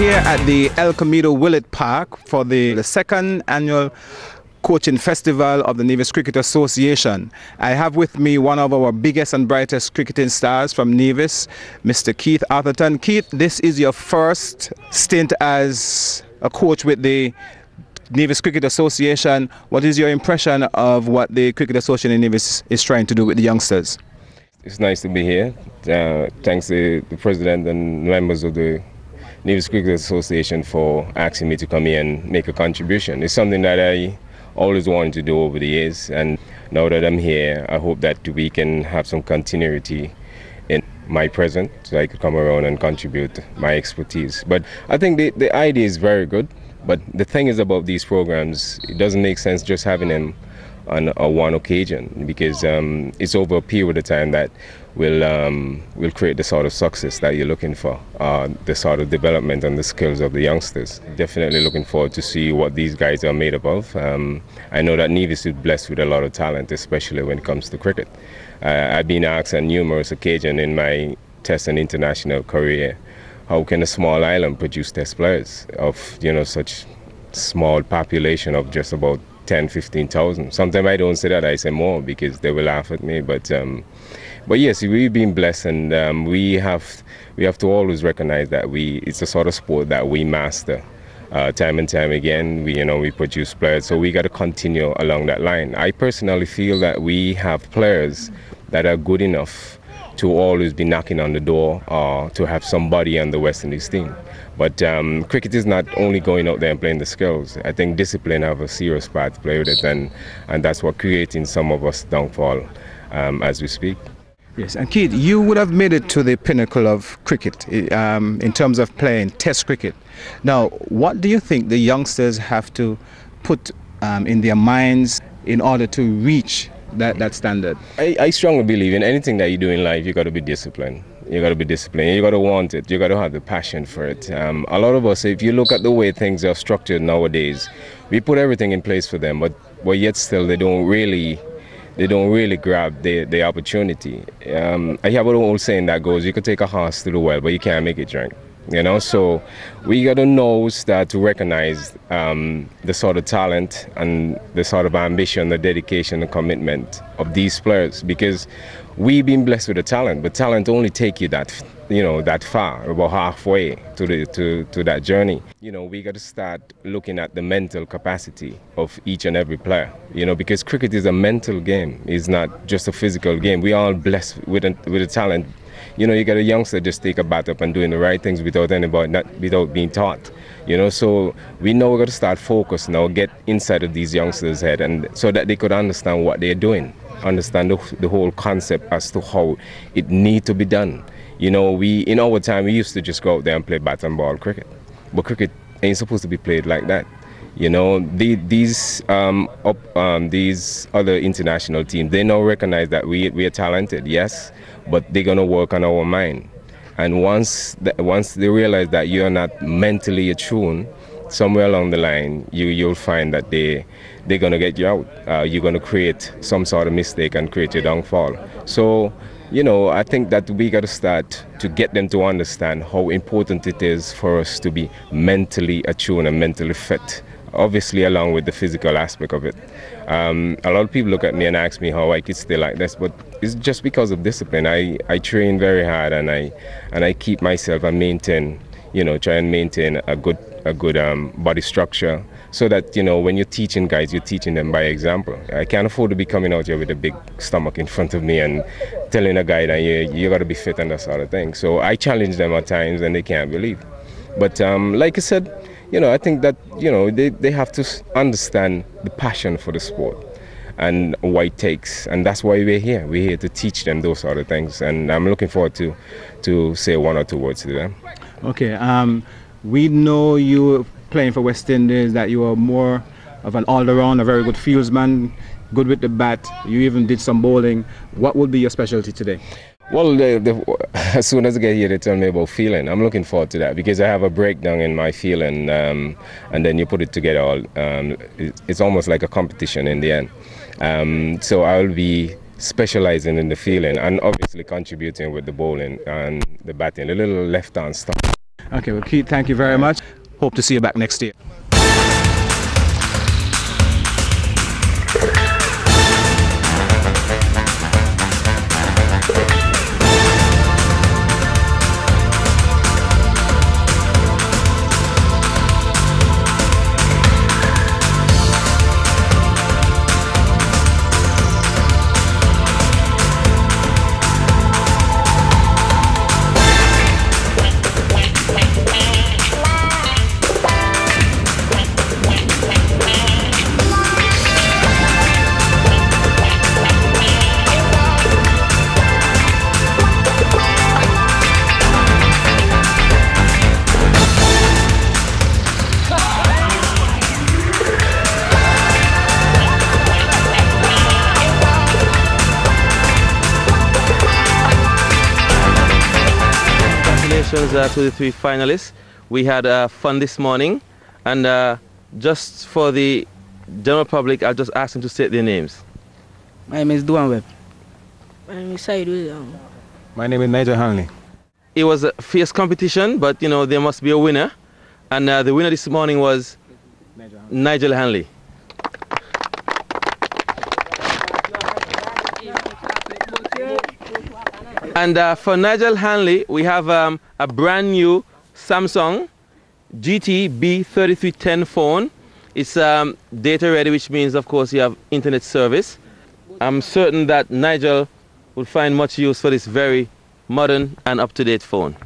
here at the Elquemedo Willett Park for the, the second annual coaching festival of the Nevis Cricket Association. I have with me one of our biggest and brightest cricketing stars from Nevis, Mr. Keith Arthurton. Keith, this is your first stint as a coach with the Nevis Cricket Association. What is your impression of what the Cricket Association in Nevis is trying to do with the youngsters? It's nice to be here. Uh, thanks to the president and members of the Nevis Cricket Association for asking me to come here and make a contribution. It's something that I always wanted to do over the years, and now that I'm here, I hope that we can have some continuity in my present so I could come around and contribute my expertise. But I think the, the idea is very good. But the thing is about these programs, it doesn't make sense just having them on a one occasion because um, it's over a period of time that will um, will create the sort of success that you're looking for, uh, the sort of development and the skills of the youngsters. Definitely looking forward to see what these guys are made of. Um, I know that Nevis is blessed with a lot of talent, especially when it comes to cricket. Uh, I've been asked on numerous occasions in my test and international career, how can a small island produce test players of you know such small population of just about 10, 15,000. Sometimes I don't say that, I say more because they will laugh at me. But um, but yes, we've been blessed and um, we have we have to always recognize that we it's a sort of sport that we master. Uh, time and time again, we you know we produce players, so we got to continue along that line. I personally feel that we have players that are good enough to always be knocking on the door or to have somebody on the West Indies team. But um, cricket is not only going out there and playing the skills. I think discipline have a serious part to play with it, and, and that's what creating some of us downfall um, as we speak. Yes, and Keith, you would have made it to the pinnacle of cricket um, in terms of playing Test cricket. Now, what do you think the youngsters have to put um, in their minds in order to reach that, that standard? I, I strongly believe in anything that you do in life, you got to be disciplined. You got to be disciplined. You got to want it. You got to have the passion for it. Um, a lot of us, if you look at the way things are structured nowadays, we put everything in place for them, but but yet still they don't really they don't really grab the, the opportunity. Um, I have an old saying that goes, you can take a horse to the well, but you can't make it drink you know? So we got to know start to recognize um, the sort of talent and the sort of ambition the dedication the commitment of these players because we've been blessed with the talent but talent only take you that you know that far about halfway to the to, to that journey. You know we got to start looking at the mental capacity of each and every player you know because cricket is a mental game. It's not just a physical game. We are all blessed with a, with a talent you know, you got a youngster just take a bat up and doing the right things without anybody, not without being taught. You know, so we know we're going to start focus now, get inside of these youngsters' head, and so that they could understand what they're doing, understand the, the whole concept as to how it need to be done. You know, we in our time we used to just go out there and play bat and ball cricket, but cricket ain't supposed to be played like that. You know, the, these um, up, um, these other international teams, they now recognize that we we are talented, yes, but they're gonna work on our mind. And once once they realize that you're not mentally attuned, somewhere along the line, you you'll find that they they're gonna get you out. Uh, you're gonna create some sort of mistake and create your downfall. So you know, I think that we got to start to get them to understand how important it is for us to be mentally attuned and mentally fit obviously along with the physical aspect of it. Um, a lot of people look at me and ask me how I could stay like this, but it's just because of discipline. I, I train very hard and I and I keep myself and maintain, you know, try and maintain a good a good um, body structure so that you know when you're teaching guys, you're teaching them by example. I can't afford to be coming out here with a big stomach in front of me and telling a guy that you you got to be fit and that sort of thing. So I challenge them at times and they can't believe. But um, like I said, you know, I think that, you know, they, they have to understand the passion for the sport and what it takes. And that's why we're here. We're here to teach them those sort of things. And I'm looking forward to, to say one or two words to them. Okay. Um, we know you playing for West Indies, that you are more of an all-around, a very good fieldsman, good with the bat. You even did some bowling. What would be your specialty today? Well, as soon as I get here, they tell me about feeling. I'm looking forward to that because I have a breakdown in my feeling, um, and then you put it together. All um, it's almost like a competition in the end. Um, so I'll be specializing in the feeling and obviously contributing with the bowling and the batting, a little left-hand stuff. Okay, well, Keith, thank you very much. Hope to see you back next year. Congratulations uh, to the three finalists. We had uh, fun this morning, and uh, just for the general public, I'll just ask them to state their names. My name is Duan Webb. My name is Said William. My name is Nigel Hanley. It was a fierce competition, but you know there must be a winner, and uh, the winner this morning was Nigel Hanley. And uh, for Nigel Hanley, we have um, a brand new Samsung GT B3310 phone. It's um, data ready, which means, of course, you have internet service. I'm certain that Nigel will find much use for this very modern and up-to-date phone.